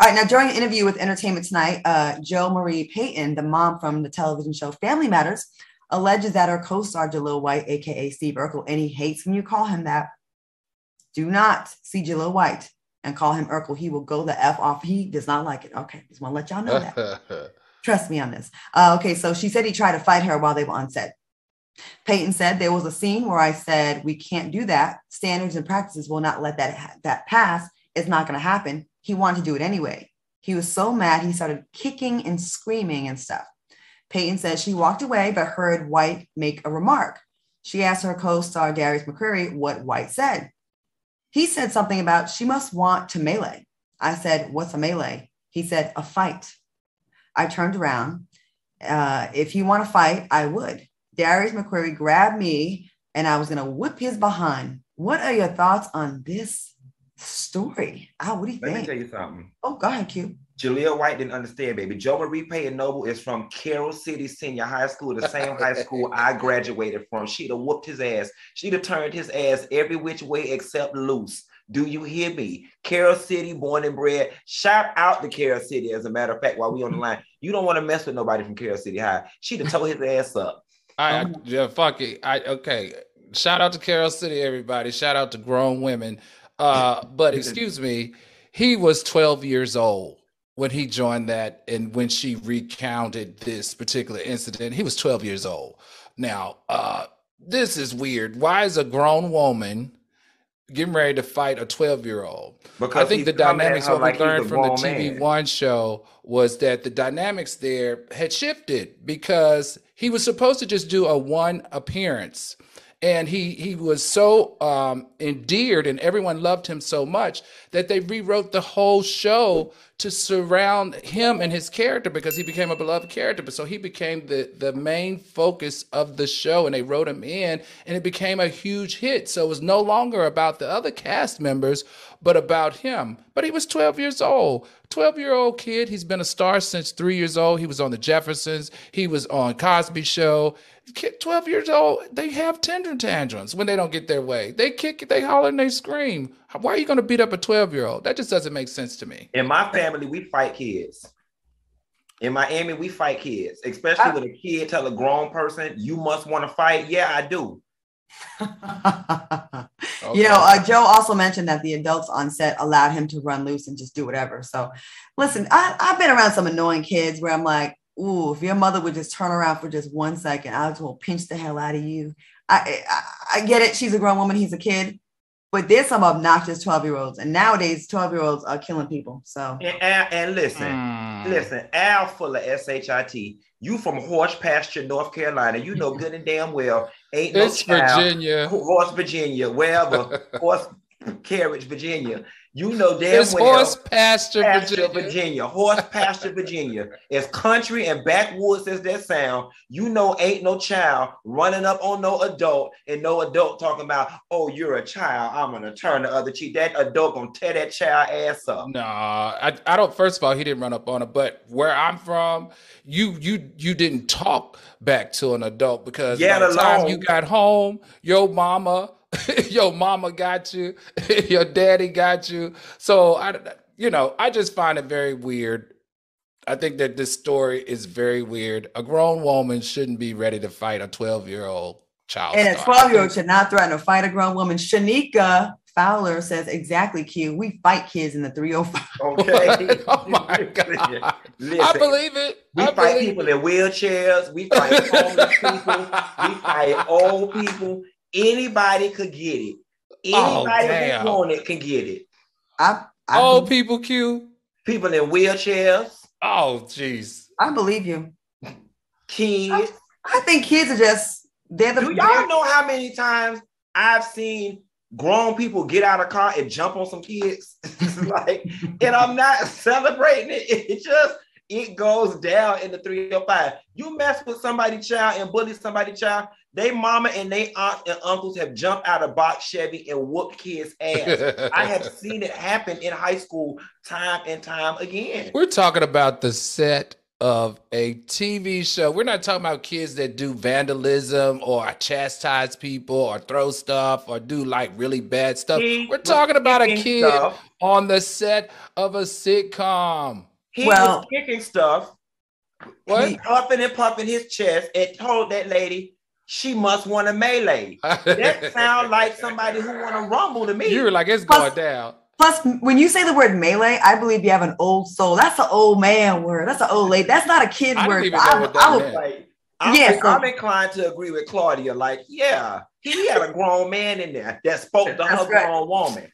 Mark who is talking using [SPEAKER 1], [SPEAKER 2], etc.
[SPEAKER 1] All right, now during an interview with Entertainment Tonight, uh, Jo Marie Payton, the mom from the television show Family Matters, alleges that her co-star Jaleel White, aka Steve Urkel, and he hates when you call him that. Do not see Jaleel White and call him Urkel. He will go the f off. He does not like it. Okay, just want to let y'all know that. Trust me on this. Uh, okay, so she said he tried to fight her while they were on set. Payton said there was a scene where I said we can't do that. Standards and practices will not let that that pass. It's not going to happen he wanted to do it anyway. He was so mad, he started kicking and screaming and stuff. Payton says she walked away, but heard White make a remark. She asked her co star Darius McCrary what White said. He said something about she must want to melee. I said, What's a melee? He said, A fight. I turned around. Uh, if you want to fight, I would. Darius McCrary grabbed me and I was going to whip his behind. What are your thoughts on this story. Oh, what do you
[SPEAKER 2] Let
[SPEAKER 1] think?
[SPEAKER 2] Let me tell you something.
[SPEAKER 1] Oh, go ahead, Q.
[SPEAKER 2] Jaleel White didn't understand, baby. Jo Marie Payton Noble is from Carol City Senior High School, the same high school I graduated from. She'd have whooped his ass. She'd have turned his ass every which way except loose. Do you hear me? Carol City, born and bred. Shout out to Carol City, as a matter of fact, while we on the line. You don't want to mess with nobody from Carol City High. She'd have tore his ass up.
[SPEAKER 3] I, I yeah, fuck it. I okay. Shout out to Carol City, everybody. Shout out to grown women. Uh, but excuse me, he was 12 years old when he joined that and when she recounted this particular incident. He was 12 years old. Now, uh, this is weird. Why is a grown woman getting ready to fight a 12 year old?
[SPEAKER 2] Because
[SPEAKER 3] I think the dynamics, what
[SPEAKER 2] like
[SPEAKER 3] we learned from the TV
[SPEAKER 2] man.
[SPEAKER 3] One show was that the dynamics there had shifted because he was supposed to just do a one appearance and he he was so um, endeared and everyone loved him so much that they rewrote the whole show to surround him and his character because he became a beloved character. But so he became the the main focus of the show and they wrote him in and it became a huge hit. So it was no longer about the other cast members but about him. But he was 12 years old. 12 year old kid. He's been a star since 3 years old. He was on the jeffersons. He was on cosby show 12 years old, they have tender tantrums when they don't get their way. They kick, they holler, and they scream. Why are you going to beat up a 12 year old? That just doesn't make sense to me.
[SPEAKER 2] In my family, we fight kids. In Miami, we fight kids, especially when a kid tell a grown person, "You must want to fight." Yeah, I do.
[SPEAKER 1] You know, uh, Jo also mentioned that the adults on set allowed him to run loose and just do whatever. So, listen, I, I've been around some annoying kids where I'm like, ooh, if your mother would just turn around for just one second, I just will pinch the hell out of you. I, I I get it. She's a grown woman. He's a kid. But there's some obnoxious 12 year olds. And nowadays, 12 year olds are killing people. So,
[SPEAKER 2] And, Al- and listen,
[SPEAKER 3] Mm.
[SPEAKER 2] listen, Al full of shit. You from Horse Pasture, North Carolina. You know good and damn well ain't no
[SPEAKER 3] It's
[SPEAKER 2] child.
[SPEAKER 3] Virginia.
[SPEAKER 2] Horse Virginia, wherever, Horse Carriage, Virginia. You know damn
[SPEAKER 3] It's
[SPEAKER 2] well.
[SPEAKER 3] horse pasture,
[SPEAKER 2] Pasture,
[SPEAKER 3] Virginia.
[SPEAKER 2] Virginia. Horse pasture, Virginia. As country and backwoods as that sound, you know, ain't no child running up on no adult and no adult talking about, oh, you're a child. I'm gonna turn the other cheek. That adult gonna tear that child ass up.
[SPEAKER 3] Nah, I, I don't. First of all, he didn't run up on her. But where I'm from, you you you didn't talk back to an adult because
[SPEAKER 2] Yeah,
[SPEAKER 3] by the time you got home, your mama, your mama got you, your daddy got you. So I, you know, I just find it very weird. I think that this story is very weird. A grown woman shouldn't be ready to fight a 12 year old child.
[SPEAKER 1] and a 12 year old should not threaten to fight a grown woman. Shanika Fowler says, exactly, Q. We fight kids in the 305.
[SPEAKER 2] Okay.
[SPEAKER 3] oh my god! I believe it.
[SPEAKER 2] we
[SPEAKER 3] I
[SPEAKER 2] fight
[SPEAKER 3] believe
[SPEAKER 2] people in wheelchairs. We fight homeless people. We fight old people. Anybody could get it.
[SPEAKER 3] Oh,
[SPEAKER 2] Anybody
[SPEAKER 3] damn.
[SPEAKER 2] who want it can get it.
[SPEAKER 1] I, I,
[SPEAKER 3] Old people Q.
[SPEAKER 2] People in wheelchairs,
[SPEAKER 3] Oh, jeez.
[SPEAKER 1] I believe you.
[SPEAKER 2] kids.
[SPEAKER 1] I think kids are just, they're the.
[SPEAKER 2] Do y'all know how many times I've seen grown people get out of car and jump on some kids? Like, and I'm not celebrating it. It just it goes down in the 305. You mess with somebody child and bully somebody child, they mama and they aunts and uncles have jumped out of box Chevy and whooped kids' ass. I have seen it happen in high school time and time again.
[SPEAKER 3] We're talking about the set of a TV show. We're not talking about kids that do vandalism or chastise people or throw stuff or do like really bad stuff.
[SPEAKER 2] He
[SPEAKER 3] We're talking about a kid
[SPEAKER 2] stuff.
[SPEAKER 3] on the set of a sitcom.
[SPEAKER 2] He
[SPEAKER 1] Well-
[SPEAKER 2] was kicking stuff,
[SPEAKER 3] What?
[SPEAKER 2] he puffing and puffing his chest, and told that lady she must want a melee. That sounds like somebody who want to rumble to me.
[SPEAKER 3] you were like, it's
[SPEAKER 1] Plus-
[SPEAKER 3] going down.
[SPEAKER 1] Plus, when you say the word melee, I believe you have an old soul. That's an old man word. That's an old lady. That's not a kid
[SPEAKER 3] I
[SPEAKER 1] word.
[SPEAKER 3] even know
[SPEAKER 1] I,
[SPEAKER 3] what
[SPEAKER 1] I
[SPEAKER 3] that
[SPEAKER 1] would-
[SPEAKER 3] meant.
[SPEAKER 2] Like, I'm,
[SPEAKER 1] Yeah, so-
[SPEAKER 2] I'm inclined to agree with Claudia. Like, yeah, he had a grown man in there that spoke to
[SPEAKER 1] That's
[SPEAKER 2] her
[SPEAKER 1] right.
[SPEAKER 2] grown woman.